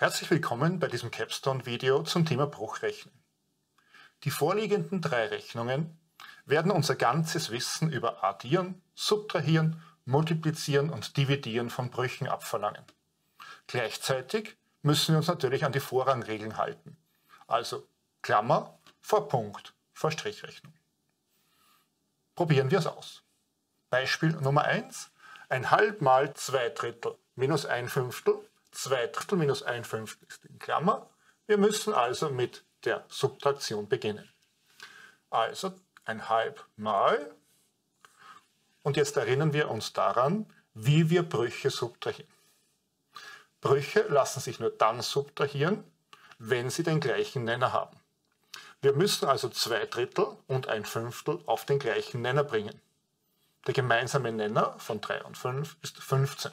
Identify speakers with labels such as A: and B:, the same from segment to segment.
A: Herzlich willkommen bei diesem Capstone-Video zum Thema Bruchrechnen. Die vorliegenden drei Rechnungen werden unser ganzes Wissen über Addieren, Subtrahieren, Multiplizieren und Dividieren von Brüchen abverlangen. Gleichzeitig müssen wir uns natürlich an die Vorrangregeln halten, also Klammer vor Punkt vor Strichrechnung. Probieren wir es aus. Beispiel Nummer 1, ein halb mal zwei Drittel minus ein Fünftel 2 Drittel minus 1 Fünftel ist in Klammer. Wir müssen also mit der Subtraktion beginnen. Also ein halb mal. Und jetzt erinnern wir uns daran, wie wir Brüche subtrahieren. Brüche lassen sich nur dann subtrahieren, wenn sie den gleichen Nenner haben. Wir müssen also zwei Drittel und ein Fünftel auf den gleichen Nenner bringen. Der gemeinsame Nenner von 3 und 5 ist 15.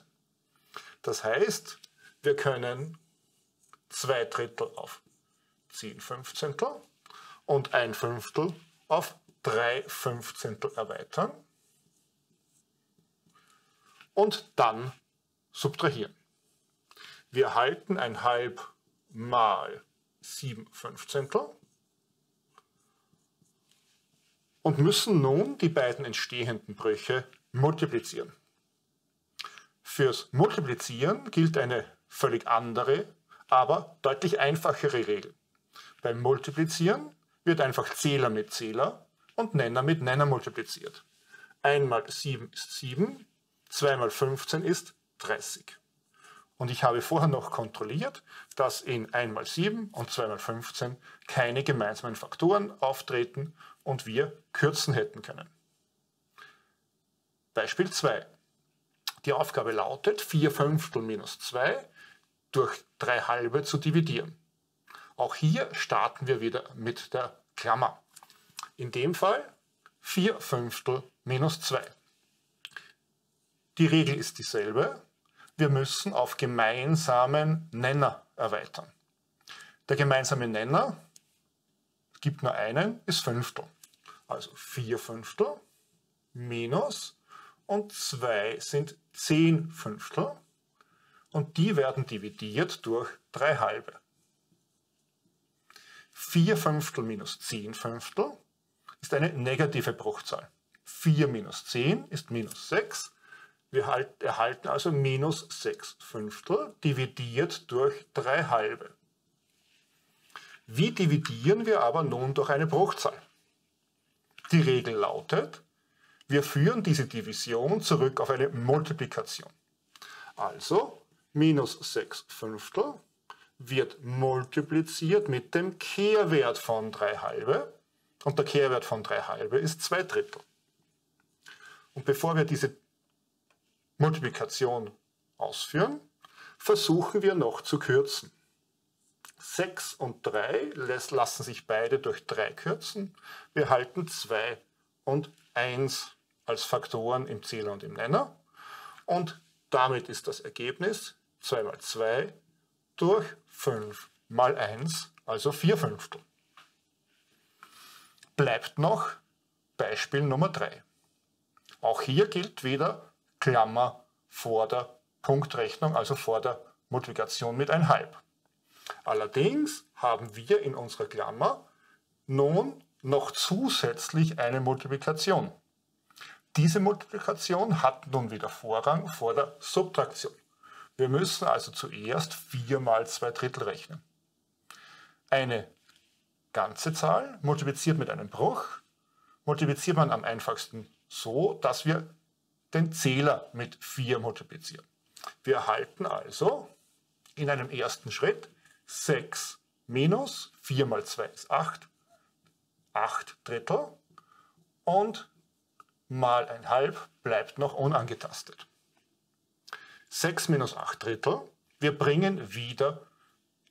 A: Das heißt, wir können zwei Drittel auf 10 Fünfzehntel und ein Fünftel auf 3 Fünfzehntel erweitern und dann subtrahieren. Wir halten ein halb mal 7 Fünfzehntel und müssen nun die beiden entstehenden Brüche multiplizieren. Fürs Multiplizieren gilt eine völlig andere, aber deutlich einfachere Regel. Beim Multiplizieren wird einfach Zähler mit Zähler und Nenner mit Nenner multipliziert. 1 mal 7 ist 7, 2 mal 15 ist 30. Und ich habe vorher noch kontrolliert, dass in 1 mal 7 und 2 mal 15 keine gemeinsamen Faktoren auftreten und wir kürzen hätten können. Beispiel 2. Die Aufgabe lautet 4 Fünftel minus 2 durch 3 halbe zu dividieren. Auch hier starten wir wieder mit der Klammer. In dem Fall 4 Fünftel minus 2. Die Regel ist dieselbe. Wir müssen auf gemeinsamen Nenner erweitern. Der gemeinsame Nenner, gibt nur einen, ist Fünftel. Also 4 Fünftel minus und 2 sind 10 Fünftel und die werden dividiert durch 3 halbe. 4 Fünftel minus 10 Fünftel ist eine negative Bruchzahl. 4 minus 10 ist minus 6. Wir halt, erhalten also minus 6 Fünftel dividiert durch 3 halbe. Wie dividieren wir aber nun durch eine Bruchzahl? Die Regel lautet, wir führen diese Division zurück auf eine Multiplikation. Also minus 6 Fünftel wird multipliziert mit dem Kehrwert von 3 halbe. Und der Kehrwert von 3 halbe ist 2 Drittel. Und bevor wir diese Multiplikation ausführen, versuchen wir noch zu kürzen. 6 und 3 lassen sich beide durch 3 kürzen. Wir halten 2 und 1 als Faktoren im Zähler und im Nenner. Und damit ist das Ergebnis 2 mal 2 durch 5 mal 1, also 4 Fünftel. Bleibt noch Beispiel Nummer 3. Auch hier gilt wieder Klammer vor der Punktrechnung, also vor der Multiplikation mit 1,5. Allerdings haben wir in unserer Klammer nun noch zusätzlich eine Multiplikation. Diese Multiplikation hat nun wieder Vorrang vor der Subtraktion. Wir müssen also zuerst 4 mal 2 Drittel rechnen. Eine ganze Zahl multipliziert mit einem Bruch multipliziert man am einfachsten so, dass wir den Zähler mit 4 multiplizieren. Wir erhalten also in einem ersten Schritt 6 minus 4 mal 2 ist 8, 8 Drittel und mal ein halb bleibt noch unangetastet. 6 minus 8 Drittel. Wir bringen wieder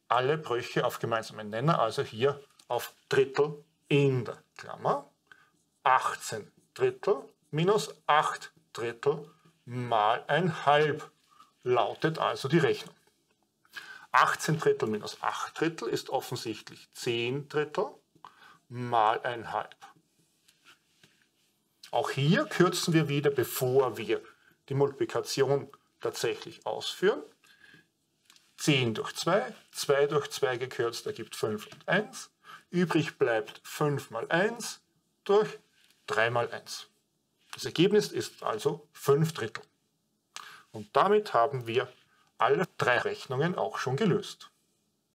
A: alle Brüche auf gemeinsamen Nenner, also hier auf Drittel in der Klammer. 18 Drittel minus 8 Drittel mal ein halb lautet also die Rechnung. 18 Drittel minus 8 Drittel ist offensichtlich 10 Drittel mal ein halb. Auch hier kürzen wir wieder, bevor wir die Multiplikation tatsächlich ausführen. 10 durch 2, 2 durch 2 gekürzt ergibt 5 und 1. Übrig bleibt 5 mal 1 durch 3 mal 1. Das Ergebnis ist also 5 Drittel. Und damit haben wir alle drei Rechnungen auch schon gelöst.